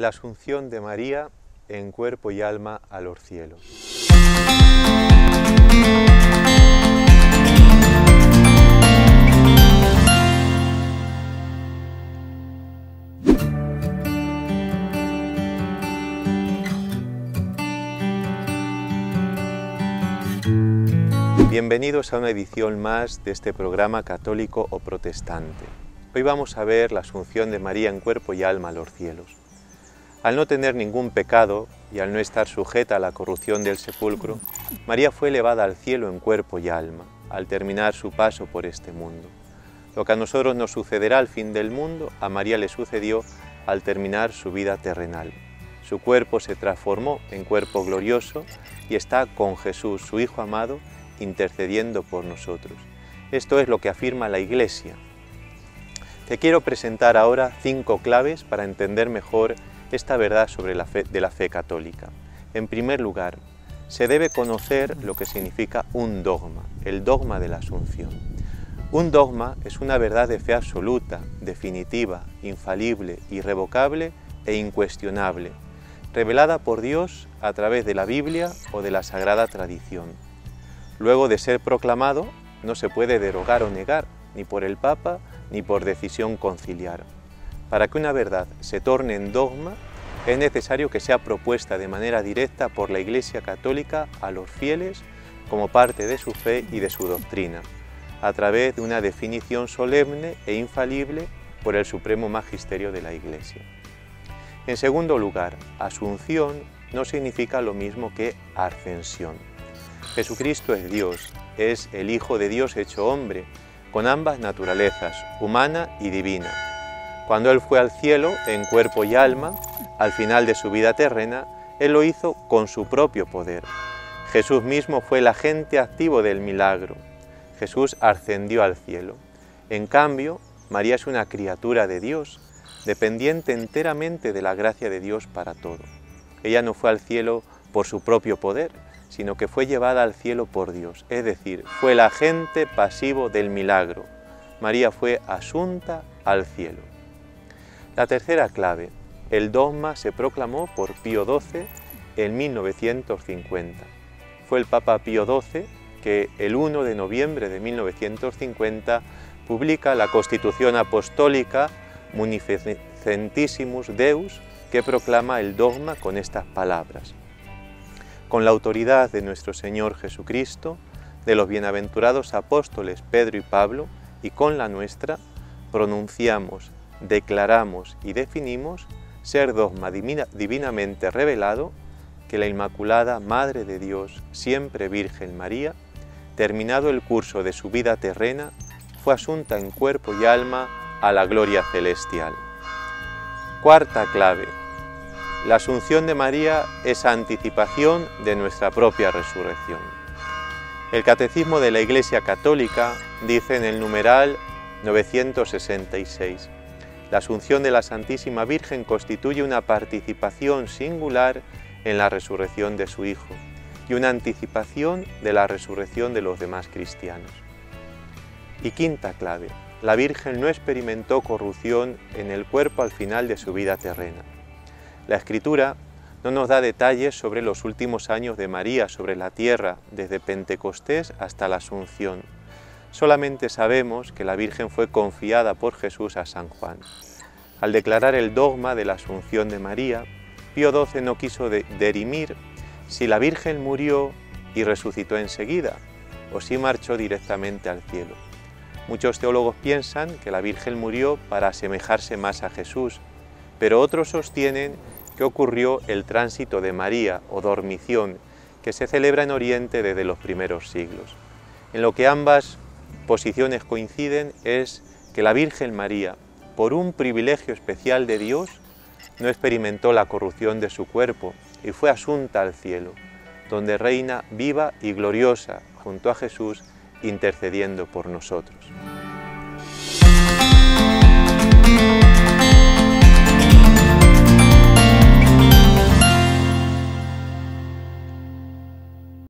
la asunción de María en cuerpo y alma a los cielos. Bienvenidos a una edición más de este programa católico o protestante. Hoy vamos a ver la asunción de María en cuerpo y alma a los cielos. Al no tener ningún pecado y al no estar sujeta a la corrupción del sepulcro, María fue elevada al cielo en cuerpo y alma, al terminar su paso por este mundo. Lo que a nosotros nos sucederá al fin del mundo, a María le sucedió al terminar su vida terrenal. Su cuerpo se transformó en cuerpo glorioso y está con Jesús, su Hijo amado, intercediendo por nosotros. Esto es lo que afirma la Iglesia. Te quiero presentar ahora cinco claves para entender mejor esta verdad sobre la fe, de la fe católica. En primer lugar, se debe conocer lo que significa un dogma, el dogma de la Asunción. Un dogma es una verdad de fe absoluta, definitiva, infalible, irrevocable e incuestionable, revelada por Dios a través de la Biblia o de la Sagrada Tradición. Luego de ser proclamado, no se puede derogar o negar, ni por el Papa, ni por decisión conciliar. Para que una verdad se torne en dogma, es necesario que sea propuesta de manera directa por la Iglesia Católica a los fieles como parte de su fe y de su doctrina, a través de una definición solemne e infalible por el Supremo Magisterio de la Iglesia. En segundo lugar, asunción no significa lo mismo que ascensión. Jesucristo es Dios, es el Hijo de Dios hecho hombre, con ambas naturalezas, humana y divina. Cuando Él fue al cielo, en cuerpo y alma, al final de su vida terrena, Él lo hizo con su propio poder. Jesús mismo fue el agente activo del milagro. Jesús ascendió al cielo. En cambio, María es una criatura de Dios, dependiente enteramente de la gracia de Dios para todo. Ella no fue al cielo por su propio poder, sino que fue llevada al cielo por Dios, es decir, fue el agente pasivo del milagro. María fue asunta al cielo. La tercera clave, el dogma se proclamó por Pío XII en 1950. Fue el Papa Pío XII que el 1 de noviembre de 1950 publica la Constitución Apostólica Munificentissimus Deus que proclama el dogma con estas palabras con la autoridad de nuestro Señor Jesucristo, de los bienaventurados apóstoles Pedro y Pablo, y con la nuestra, pronunciamos, declaramos y definimos ser dogma divinamente revelado que la Inmaculada Madre de Dios, siempre Virgen María, terminado el curso de su vida terrena, fue asunta en cuerpo y alma a la gloria celestial. Cuarta clave, la asunción de María es anticipación de nuestra propia resurrección. El Catecismo de la Iglesia Católica dice en el numeral 966, la asunción de la Santísima Virgen constituye una participación singular en la resurrección de su Hijo y una anticipación de la resurrección de los demás cristianos. Y quinta clave, la Virgen no experimentó corrupción en el cuerpo al final de su vida terrena. La Escritura no nos da detalles sobre los últimos años de María sobre la tierra, desde Pentecostés hasta la Asunción. Solamente sabemos que la Virgen fue confiada por Jesús a San Juan. Al declarar el dogma de la Asunción de María, Pío XII no quiso derimir si la Virgen murió y resucitó enseguida o si marchó directamente al cielo. Muchos teólogos piensan que la Virgen murió para asemejarse más a Jesús, pero otros sostienen ocurrió el tránsito de María o dormición que se celebra en Oriente desde los primeros siglos. En lo que ambas posiciones coinciden es que la Virgen María, por un privilegio especial de Dios, no experimentó la corrupción de su cuerpo y fue asunta al cielo, donde reina viva y gloriosa junto a Jesús intercediendo por nosotros.